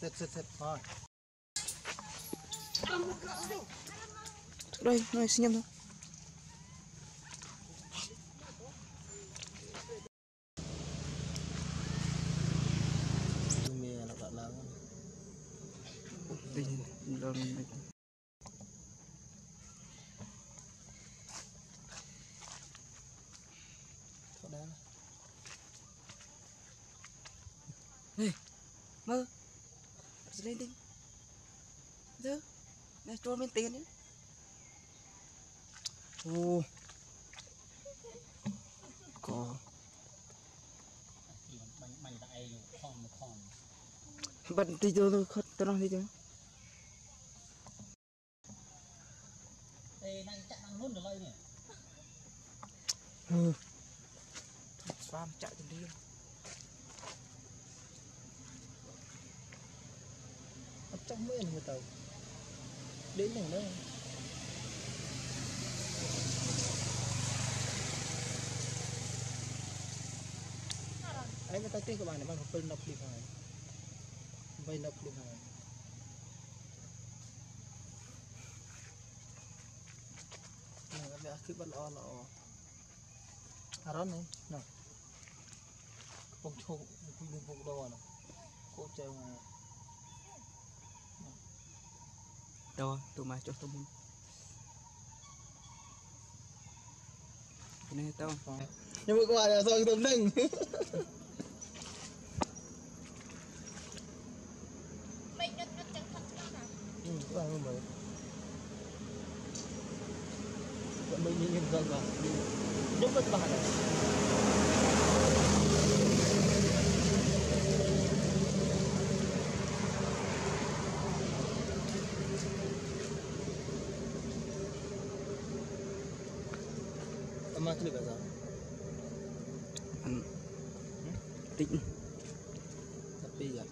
Xịt xịt xịt thôi. Đây, này lần này. Thôi đá. Mơ. Lên đi. Giờ. Này trôi bên tiền ấy. Ồ. Có. Bận tí cho tôi khất tôi nói đi chứ. ê đang chạy đang luôn được đây nè Ừ. Spam chạy từng đi. Trong mấy người tàu. Đến thằng đó. Anh người ta tiếc các bạn này, bạn phải phân đọc đi phải. Vay đọc đi phải. Này, các bạn cứ bắt lo lo. À đó này, nào. Bông chô, quy định bông đo nào. Cô chơi mà. Đâu, tụi mà cho tôi muốn. Cái này tao. Nhưng mà các bạn là thôi tầm nâng. Mình đứt nó chẳng thật đó nào, Ừ, các bạn không mới. Bọn mình nhìn nhìn gần vào. Giúp các bạn này. Tumatulog ka sa akin. Tignan. Tapiya.